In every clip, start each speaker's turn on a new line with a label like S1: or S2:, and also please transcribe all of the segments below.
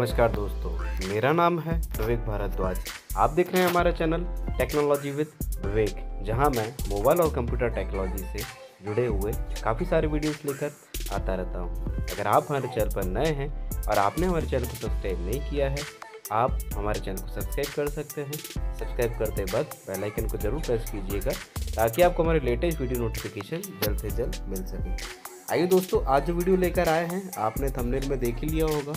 S1: नमस्कार दोस्तों, मेरा नाम है विवेक भारद्वाज। आप देख रहे हैं हमारा चैनल टेक्नोलॉजी विद विवेक, जहाँ मैं मोबाइल और कंप्यूटर टेक्नोलॉजी से जुड़े हुए काफ़ी सारे वीडियोस लेकर आता रहता हूँ। अगर आप हमारे चैनल पर नए हैं और आपने हमारे चैनल को सब्सक्राइब नहीं किया है, आप हमारे चैनल को सब्सक्राइब कर सकते हैं। सब्सक्राइब करते वक्त बेल आइकन को ज़रूर प्रेस कीजिएगा, ताकि आपको हमारे लेटेस्ट वीडियो नोटिफिकेशन जल्द से जल्द मिल सके। आइए दोस्तों, आज जो वीडियो लेकर आए हैं, आपने थंबनेल में देख ही लिया होगा।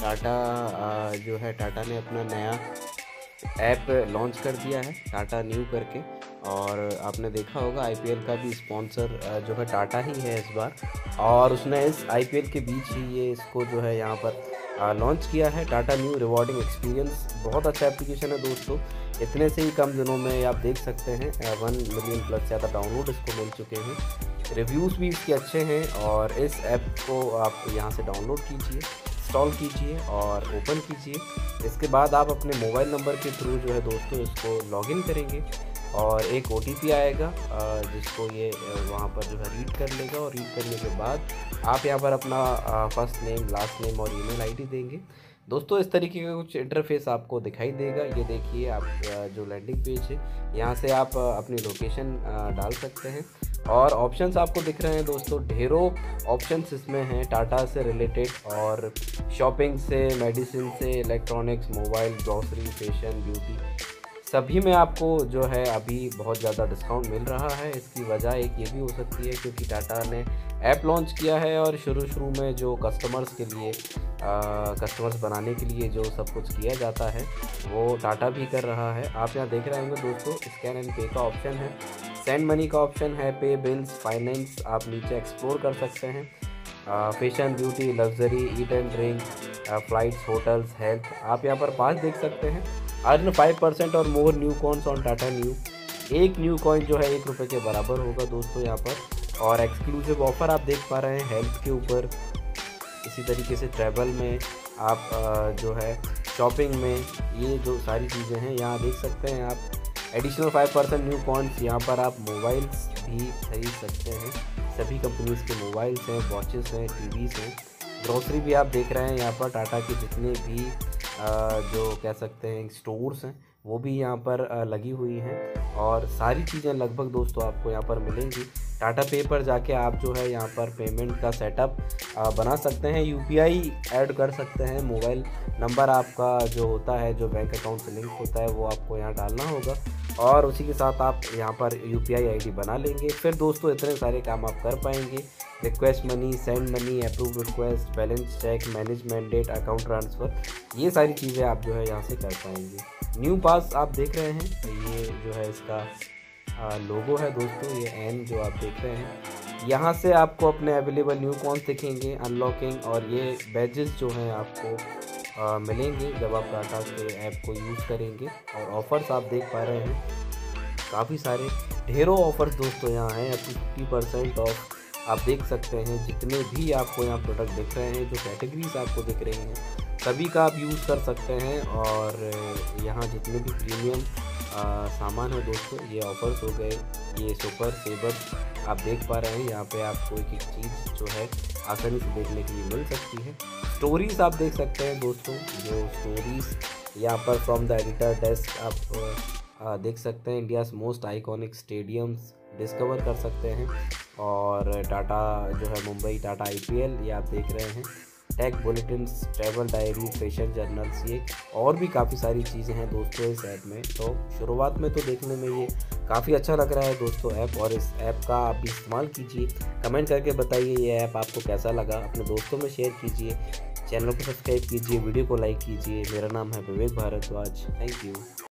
S1: टाटा जो है, टाटा ने अपना नया ऐप लॉन्च कर दिया है, टाटा न्यू करके। और आपने देखा होगा आईपीएल का भी स्पॉन्सर जो है, टाटा ही है इस बार। और उसने इस आईपीएल के बीच ही ये इसको जो है, यहाँ पर लॉन्च किया है, टाटा न्यू रिवॉर्डिंग एक्सपीरियंस बहुत अच्छा एप्लीकेशन है दोस्तों। इतने से ही कम दिनों में आप देख सकते हैं वन मिलियन प्लस ज़्यादा डाउनलोड इसको मिल चुके हैं। रिव्यूज़ भी इसके अच्छे हैं, और इस ऐप को आप यहाँ से डाउनलोड कीजिए। इंस्टॉल कीजिए और ओपन कीजिए। इसके बाद आप अपने मोबाइल नंबर के थ्रू जो है दोस्तों, इसको लॉगिन करेंगे और एक ओटीपी आएगा जिसको ये वहाँ पर जो है रीड कर लेगा और रीड करने के बाद आप यहाँ पर अपना फ़र्स्ट नेम लास्ट नेम और ईमेल आईडी देंगे। दोस्तों, इस तरीके का कुछ इंटरफेस आपको दिखाई देगा। ये देखिए आप जो लैंडिंग पेज है, यहाँ से आप अपनी लोकेशन डाल सकते हैं। और ऑप्शंस आपको दिख रहे हैं दोस्तों, ढेरों ऑप्शंस इसमें हैं टाटा से रिलेटेड और शॉपिंग से मेडिसिन से electronics mobile grocery fashion beauty सभी में आपको जो है अभी बहुत ज़्यादा डिस्काउंट मिल रहा है। इसकी वजह एक ये भी हो सकती है क्योंकि टाटा ने ऐप लॉन्च किया है और शुरू शुरू में जो कस्टमर्स के लिए कस्टमर्स बनाने के लिए जो सब कुछ किया जाता है, वो टाटा भी कर रहा है। आप यहाँ देख रहे होंगे दोस्तों स्कैन एंड पे का ऑप्शन है। सेंड मनी का ऑप्शन है, पे बिल्स, फाइनेंस, आप नीचे एक्सप्लोर कर सकते हैं। Fashion beauty, luxury, eat and drink flights, hotels, health, आप यहाँ पर पाँच देख सकते हैं। अर्न फाइव परसेंट और more Neu coins on Tata Neu. एक न्यू कॉइन जो है एक रुपये के बराबर होगा दोस्तों यहाँ पर। और एक्सक्लूसिव ऑफ़र आप देख पा रहे हैं हेल्थ के ऊपर। इसी तरीके से ट्रैवल में आप जो है, शॉपिंग में ये जो सारी चीज़ें हैं, यहाँ देख सकते हैं आप। Additional five percent Neu points यहाँ पर आप मोबाइल्स भी खरीद सकते हैं। सभी कंपनीज़ के मोबाइल्स हैं वॉचेस हैं टीवीज़ हैं। ग्रोसरी भी आप देख रहे हैं, यहाँ पर टाटा के जितने भी जो कह सकते हैं स्टोर्स हैं, वो भी यहाँ पर लगी हुई हैं। और सारी चीज़ें लगभग दोस्तों आपको यहाँ पर मिलेंगी। टाटा पे पर जाके आप जो है यहाँ पर पेमेंट का सेटअप बना सकते हैं। यूपीआई ऐड कर सकते हैं। मोबाइल नंबर आपका जो होता है, जो बैंक अकाउंट से लिंक होता है, वो आपको यहाँ डालना होगा। और उसी के साथ आप यहाँ पर यू पी बना लेंगे। फिर दोस्तों, इतने सारे काम आप कर पाएँगे। Request money send money approve request balance check manage mandate account transfer ये सारी चीज़ें आप जो है यहाँ से कर पाएँगे। न्यू पास आप देख रहे हैं। ये जो है इसका लोगो है दोस्तों ये एन जो आप देख रहे हैं। यहाँ से आपको अपने अवेलेबल न्यू कॉन्स दिखेंगे अनलॉकिंग और ये बैजेस जो हैं आपको आ, मिलेंगे जब आप टाटा के ऐप को यूज़ करेंगे। और ऑफ़र्स आप देख पा रहे हैं। काफ़ी सारे ढेरों ऑफ़र्स दोस्तों यहाँ हैं up to fifty percent off आप देख सकते हैं जितने भी आपको यहाँ प्रोडक्ट दिख रहे हैं जो कैटेगरीज आपको दिख रही हैं सभी का आप यूज़ कर सकते हैं। और यहाँ जितने भी प्रीमियम सामान है दोस्तों, ये ऑफर्स हो गए। ये सुपर सेवर आप देख पा रहे हैं, यहाँ पे आपको एक एक चीज़ जो है आसानी से देखने के लिए मिल सकती है। स्टोरीज़ आप देख सकते हैं दोस्तों, जो स्टोरीज़ यहाँ पर फ्रॉम द एडिटर डेस्क आप देख सकते हैं। India's most iconic stadiums discover कर सकते हैं। और टाटा जो है मुंबई टाटा आईपीएल ये आप देख रहे हैं। Tech bulletin travel diary fashion journals ये और भी काफ़ी सारी चीज़ें हैं दोस्तों इस ऐप में। तो शुरुआत में तो देखने में ये काफ़ी अच्छा लग रहा है दोस्तों ऐप और इस ऐप का आप भी इस्तेमाल कीजिए। कमेंट करके बताइए ये ऐप आपको कैसा लगा, अपने दोस्तों में शेयर कीजिए। चैनल को सब्सक्राइब कीजिए, वीडियो को लाइक कीजिए। मेरा नाम है विवेक भारद्वाज। Thank you.